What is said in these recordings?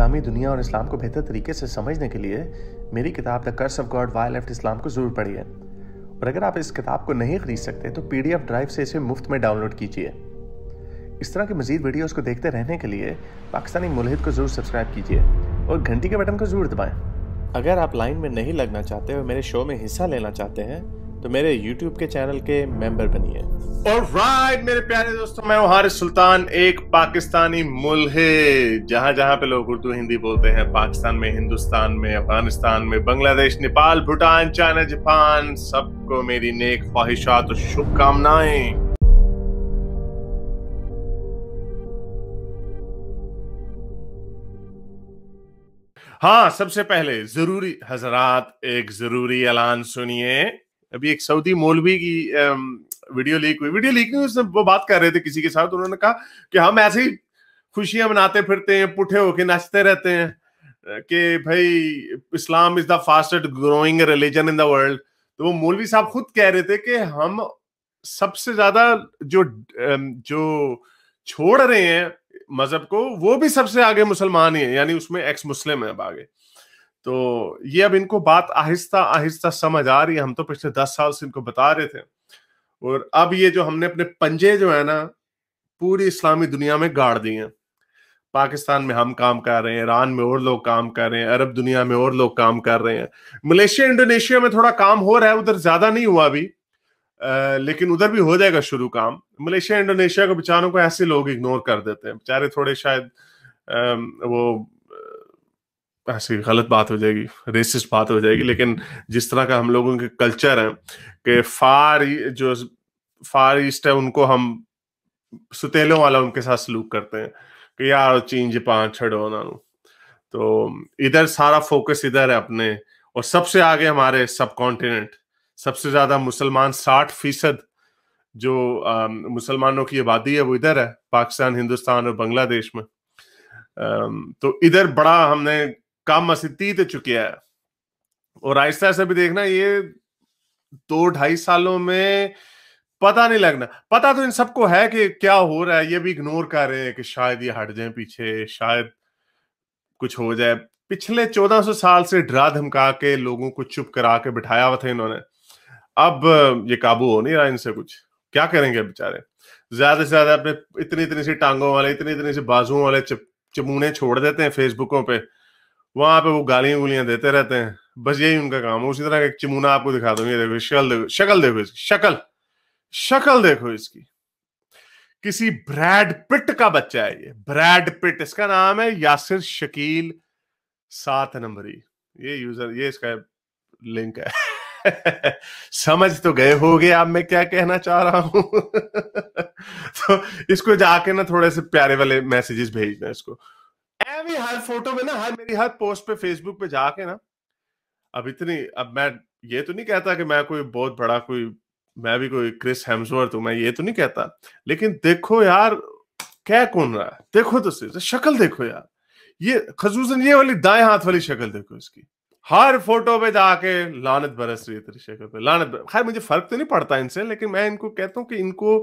इस्लामी दुनिया और इस्लाम को बेहतर तरीके से समझने के लिए मेरी किताब the curse of God why left Islam को ज़रूर पढ़िए। और अगर आप इस किताब को नहीं खरीद सकते तो पीडीएफ ड्राइव से इसे मुफ़्त में डाउनलोड कीजिए। इस तरह के मजीद वीडियोज़ को देखते रहने के लिए पाकिस्तानी मुलहिद को ज़रूर सब्सक्राइब कीजिए और घंटी के बटन को ज़रूर दबाएँ। अगर आप लाइन में नहीं लगना चाहते और मेरे शो में हिस्सा लेना चाहते हैं तो मेरे YouTube के चैनल के मेंबर बनिए राइट मेरे प्यारे दोस्तों, मैं हारिस सुल्तान, एक पाकिस्तानी मुल्हिद जहाँ जहाँ पे लोग उर्दू, हिंदी बोलते हैं। पाकिस्तान में, हिंदुस्तान में, अफ़गानिस्तान में, बांग्लादेश, नेपाल, भूटान, चाइना, जापान, सबको मेरी नेक ख्वाहिशात और शुभकामनाएँ। हाँ सबसे पहले ज़रूरी हजरात, एक ज़रूरी ऐलान सुनिए। अभी एक सऊदी मौलवी की वीडियो लीक हुई। वीडियो लीक नहीं उसने वो बात कर रहे थे किसी के साथ, उन्होंने कहा कि हम ऐसे ही खुशियाँ मनाते फिरते हैं, पुठे होके नाचते रहते हैं कि भाई Islam is the fastest growing religion in the world तो वो मौलवी साहब खुद कह रहे थे कि हम सबसे ज़्यादा जो जो छोड़ रहे हैं मज़हब को, वो भी सबसे आगे मुसलमान ही है, यानी उसमें एक्स मुस्लिम है अब आगे। तो ये अब इनको बात आहिस्ता आहिस्ता समझ आ रही है। हम तो पिछले दस साल से इनको बता रहे थे। और अब ये जो हमने अपने पंजे जो है ना पूरी इस्लामी दुनिया में गाड़ दिए हैं। पाकिस्तान में हम काम कर रहे हैं ईरान में और लोग काम कर रहे हैं अरब दुनिया में और लोग काम कर रहे हैं। मलेशिया इंडोनेशिया में थोड़ा काम हो रहा है उधर ज़्यादा नहीं हुआ अभी। लेकिन उधर भी हो जाएगा शुरू काम। मलेशिया इंडोनेशिया को बेचारों को ऐसे लोग इग्नोर कर देते हैं। बेचारे थोड़े शायद आ, वो ऐसी गलत बात हो जाएगी रेसिस्ट बात हो जाएगी लेकिन जिस तरह का हम लोगों के कल्चर है कि फार जो फार ईस्ट है उनको हम सुतेलों वाला उनके साथ सलूक करते हैं कि यार चीन जापान छड़ो ना तो इधर सारा फोकस इधर है अपने और सबसे आगे हमारे सब कॉन्टिनेंट सबसे ज़्यादा मुसलमान साठ फ़ीसद जो मुसलमानों की आबादी है वो इधर है पाकिस्तान हिंदुस्तान और बांग्लादेश में। आ, तो इधर बड़ा हमने काम मसीती तो चुके है। और आहिस्ता ऐसा भी देखना, ये दो ढाई सालों में पता नहीं लगना। पता तो इन सबको है कि क्या हो रहा है, ये भी इग्नोर कर रहे हैं कि शायद ये हट जाए पीछे, शायद कुछ हो जाए। पिछले 1400 साल से डरा धमका के लोगों को चुप करा के बिठाया हुआ था इन्होंने। अब ये काबू हो नहीं रहा इनसे कुछ। क्या करेंगे बेचारे? ज़्यादा से ज़्यादा अपने इतनी इतनी सी टांगों वाले इतनी इतनी सी बाजुओं वाले चमूने छोड़ देते हैं फेसबुकों पे। वहाँ पे वो गालियाँ गुलियाँ देते रहते हैं। बस यही उनका काम है। उसी तरह का चिमूना आपको दिखा दूँगी। देखो, शक्ल देखो शक्ल देखो इसकी, शक्ल शक्ल देखो इसकी। किसी ब्रैड पिट का बच्चा है ये। ब्रैड पिट, इसका नाम है यासिर शकील सात नंबरी। ये यूज़र ये इसका लिंक है। समझ तो गए हो गए अब मैं क्या कहना चाह रहा हूँ। तो इसको जाके ना थोड़े से प्यारे वाले मैसेजेस भेजना इसको। हर फ़ोटो में ना हर मेरी हर पोस्ट पे फेसबुक पे जाके ना, अब इतनी, अब मैं ये तो नहीं कहता कि मैं कोई बहुत बड़ा कोई, मैं भी कोई क्रिस हेम्सवर्थ हूँ, मैं ये तो नहीं कहता, लेकिन देखो यार, क्या कौन रहा है? देखो तो सही शक्ल देखो यार, ये खसूसन ये वाली दाएँ हाथ वाली शक्ल देखो इसकी, हर फ़ोटो पे जाके लानत बरस रही है तेरी शक्ल पे, लानत खैर मुझे फ़र्क तो नहीं पड़ता इनसे, लेकिन मैं इनको कहता हूँ कि इनको,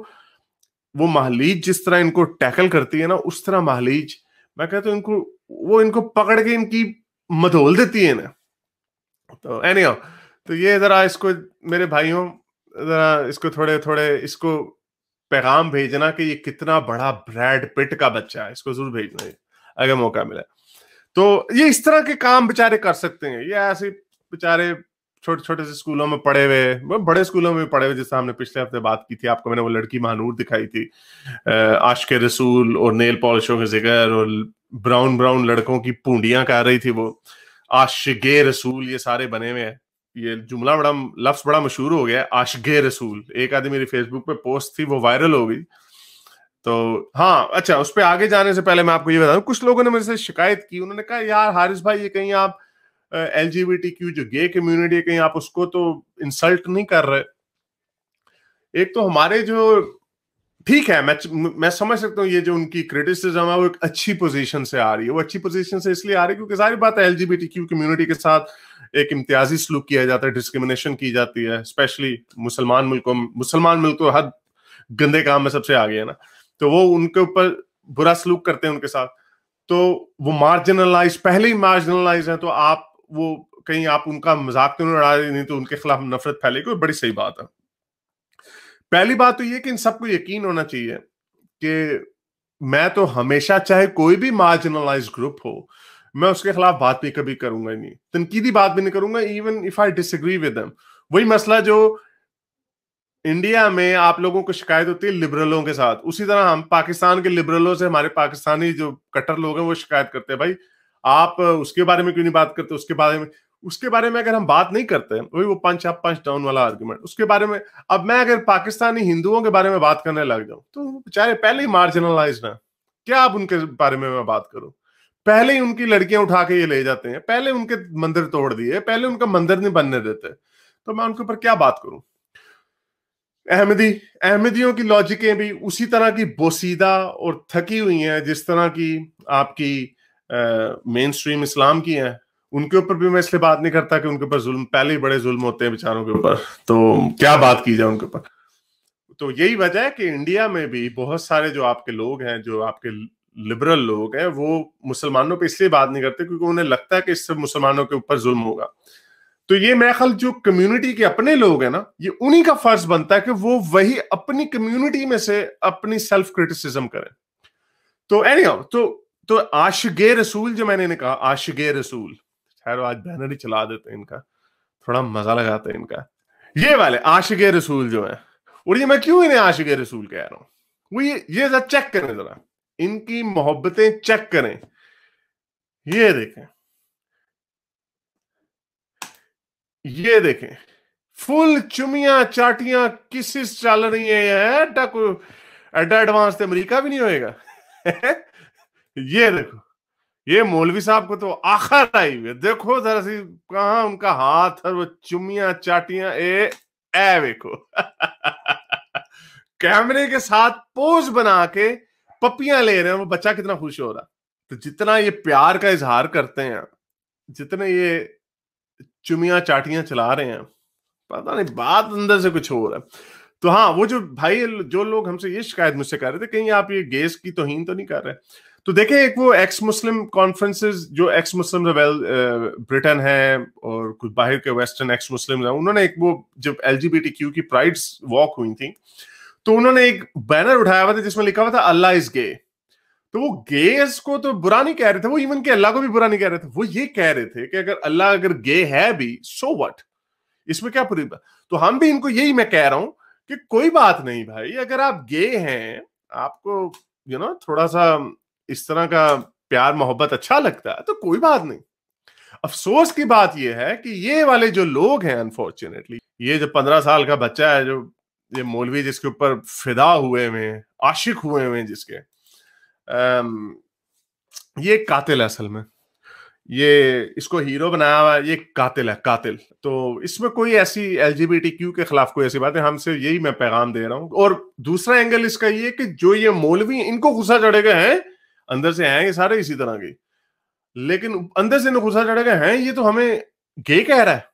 वो महलीज जिस तरह इनको टैकल करती है ना, उस तरह महलीज, मैं कहता हूँ इनको वो इनको पकड़ के इनकी मधोल देती है ना तो एनी तो ये जरा इसको, मेरे भाइयों, जरा इसको थोड़े थोड़े इसको पैगाम भेजना कि ये कितना बड़ा ब्रैड पिट का बच्चा है, इसको ज़रूर भेजना अगर मौका मिला। तो ये इस तरह के काम बेचारे कर सकते हैं। ये ऐसे बेचारे छोटे छोटे से स्कूलों में पढ़े हुए बड़े स्कूलों में पढ़े हुए, जैसे हमने पिछले हफ़्ते बात की थी, आपको मैंने वो लड़की महानूर दिखाई थी आश के रसूल और नेल पॉलिशों के ज़िक्र और ब्राउन ब्राउन लड़कों की पूंडियाँ कर रही थी वो। आशगे रसूल ये सारे बने हुए हैं। ये जुमला बड़ा, लफ्ज बड़ा मशहूर हो गया आशगे रसूल। एक आदमी मेरी फेसबुक पे पोस्ट थी, वो वायरल हो गई। तो हाँ अच्छा उस पर आगे जाने से पहले मैं आपको ये बता दूँ कुछ लोगों ने मेरे से शिकायत की, उन्होंने कहा, यार, हारिस भाई, ये कहीं आप एल जी गे कम्युनिटी कहीं आप उसको तो इंसल्ट नहीं कर रहे? एक तो हमारे जो, ठीक है, मैं मैं समझ सकता हूँ ये जो उनकी क्रिटिसिज्म है, वो एक अच्छी पोजीशन से आ रही है। वो अच्छी पोजीशन से इसलिए आ रही है क्योंकि सारी बात है क्यू कम्युनिटी के साथ एक इम्तियाजी सलूक किया जाता है डिस्क्रिमिनेशन की जाती है स्पेशली मुसलमान मुल्कों मुसलमान मुल्क तो हद गंदे काम में सबसे आगे है ना। तो वो उनके ऊपर बुरा सलूक करते हैं उनके साथ। तो वो मार्जिनलाइज पहले ही मार्जिनलाइज है तो आप वो कहीं आप उनका मज़ाक तो नहीं उड़ा रहे, नहीं तो उनके खिलाफ नफरत फैलेगी बड़ी सही बात है। पहली बात तो ये कि इन सबको यकीन होना चाहिए कि मैं तो हमेशा, चाहे कोई भी मार्जिनलाइज ग्रुप हो, मैं उसके खिलाफ बात भी कभी करूँगा ही नहीं। तनकीदी बात भी नहीं करूँगा even if I disagree with वही मसला जो इंडिया में आप लोगों को शिकायत होती है लिबरलों के साथ। उसी तरह हम पाकिस्तान के लिबरलों से हमारे पाकिस्तानी जो कट्टर लोग हैं, वो शिकायत करते हैं, भाई आप उसके बारे में क्यों नहीं बात करते? उसके बारे में उसके बारे में अगर हम बात नहीं करते, वही वो पंच अप पंच डाउन वाला आर्ग्यूमेंट उसके बारे में अब मैं अगर पाकिस्तानी हिंदुओं के बारे में बात करने लग जाऊँ तो बेचारे पहले ही मार्जिनलाइज ना क्या आप उनके बारे में मैं बात करूँ? पहले ही उनकी लड़कियाँ उठा के ये ले जाते हैं। पहले उनके मंदिर तोड़ दिए, पहले उनका मंदिर नहीं बनने देते। तो मैं उनके ऊपर क्या बात करूँ? अहमदी, अहमदियों की लॉजिकें भी उसी तरह की बोसीदा और थकी हुई हैं, जिस तरह की आपकी मेन स्ट्रीम इस्लाम की हैं। उनके ऊपर भी मैं इसलिए बात नहीं करता कि उनके ऊपर जुल्म, पहले ही बड़े जुल्म होते हैं बेचारों के ऊपर। तो क्या बात की जाए उनके ऊपर? तो यही वजह है कि इंडिया में भी बहुत सारे जो आपके लोग हैं, जो आपके लिबरल लोग हैं, वो मुसलमानों पे इसलिए बात नहीं करते क्योंकि उन्हें लगता है कि इससे मुसलमानों के ऊपर जुल्म होगा। तो ये मेरा ख्याल जो कम्युनिटी के अपने लोग हैं ना, ये उन्हीं का फ़र्ज़ बनता है कि वो वही अपनी कम्युनिटी में से अपनी सेल्फ क्रिटिसिज्म करें। तो एनी तो तो आशगे रसूल जो मैंने कहा, आशगे रसूल। खैर, आज बैनर ही चला देते हैं इनका। थोड़ा मज़ा लगाते हैं इनका। ये वाले, आशगे रसूल जो है। और ये मैं क्यों इन्हें आशगे रसूल कह रहा हूँ? वो ये ये जरा चेक करें जरा। इनकी मोहब्बतें चेक करें। ये देखें। ये देखें। फुल चुमिया चाटियाँ किसिस चल रही है? एडा कोई एडा एडवांस तो अमरीका भी नहीं होएगा? ये देखो, ये मौलवी साहब को तो आखिर आई हुई देखो जरा सी कहा उनका हाथ और वो चुमिया चाटिया, ए ए, देखो। कैमरे के साथ पोज बना के पपियाँ ले रहे हैं, वो बच्चा कितना खुश हो रहा। तो जितना ये प्यार का इजहार करते हैं, जितने ये चुमिया चाटियाँ चला रहे हैं, पता नहीं बात अंदर से कुछ हो रहा है। तो हाँ वो जो भाई, जो लोग हमसे ये शिकायत मुझसे कर रहे थे, कहीं आप ये गैस की तोहीन तो नहीं कर रहे? तो देखें एक वो एक्स मुस्लिम कॉन्फ्रेंसेस जो एक्स मुस्लिम ब्रिटेन है और कुछ बाहर के वेस्टर्न एक्स मुस्लिम है उन्होंने एक वो जब एल की प्राइड्स वॉक हुई थी तो उन्होंने एक बैनर उठाया हुआ था जिसमें लिखा हुआ था अल्लाह इज़ गे तो वो गेस को तो बुरा नहीं कह रहे थे वो इवन के अल्लाह को भी बुरा नहीं कह रहे थे वो ये कह रहे थे कि अगर अल्लाह अगर गे है भी सो वट इसमें क्या पूरी तो हम भी इनको यही मैं कह रहा हूँ कि कोई बात नहीं भाई अगर आप गे हैं आपको यू you नो know, थोड़ा सा इस तरह का प्यार मोहब्बत अच्छा लगता है तो कोई बात नहीं। अफसोस की बात यह है कि ये वाले जो लोग हैं अनफॉर्चुनेटली ये जो पंद्रह साल का बच्चा है जो ये मौलवी जिसके ऊपर फिदा हुए हुए आशिक हुए हुए जिसके आम, ये कातिल है असल में। ये इसको हीरो बनाया हुआ ये कातिल है कातिल। तो इसमें कोई ऐसी एल क्यू के खिलाफ कोई ऐसी बात है हमसे यही मैं पैगाम दे रहा हूँ। और दूसरा एंगल इसका ये कि जो ये मौलवी इनको गुस्सा चढ़ेगा है अंदर से हैं ये सारे इसी तरह के। लेकिन अंदर से घुसा चढ़ेगा हैं ये तो हमें गे कह रहा है।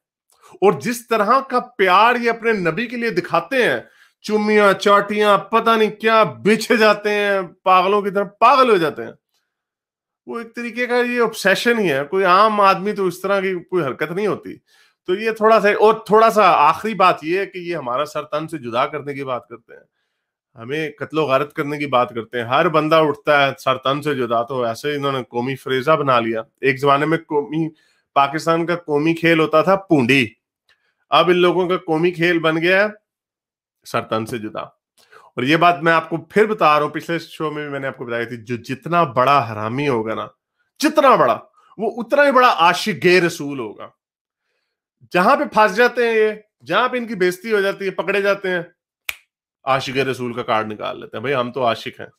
और जिस तरह का प्यार ये अपने नबी के लिए दिखाते हैं, चुम्मिया, चाटियाँ, पता नहीं क्या बिछ जाते हैं, पागलों की तरह पागल हो जाते हैं। वो एक तरीके का ये ऑब्सेशन ही है। कोई आम आदमी तो इस तरह की कोई हरकत नहीं होती। तो ये थोड़ा सा, और थोड़ा सा आखिरी बात ये है कि ये हमारा सर तन से जुदा करने की बात करते हैं। हमें कत्लो गारत करने की बात करते हैं। हर बंदा उठता है, सर तन से जुदा तो ऐसे इन्होंने कौमी फ्रेजा बना लिया। एक जमाने में कौमी, पाकिस्तान का कौमी खेल होता था पूंडी। अब इन लोगों का कौमी खेल बन गया है सरतन से जुदा। और ये बात मैं आपको फिर बता रहा हूँ, पिछले शो में भी मैंने आपको बताई थी, जो जितना बड़ा हरामी होगा ना, जितना बड़ा, वो उतना ही बड़ा आशिक गे रसूल होगा। जहाँ पे फंस जाते हैं ये, जहाँ पे इनकी बेइज्जती हो जाती है, पकड़े जाते हैं आशिक रसूल का कार्ड निकाल लेते हैं। भाई, हम तो आशिक हैं।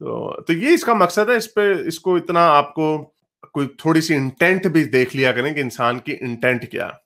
तो तो ये इसका मकसद है, इस पे, इसको इतना आपको कोई थोड़ी सी इंटेंट भी देख लिया करें कि इंसान की इंटेंट क्या है।